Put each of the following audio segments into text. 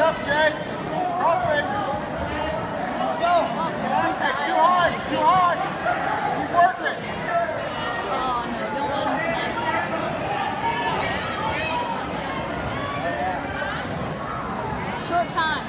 Up, Jay. Cross legs. Go. Too high, too high. Keep working. Oh, no. Don't let him. Short time.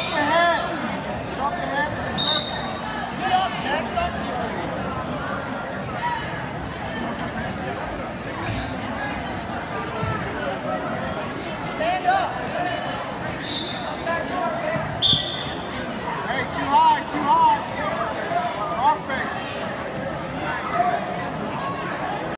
off my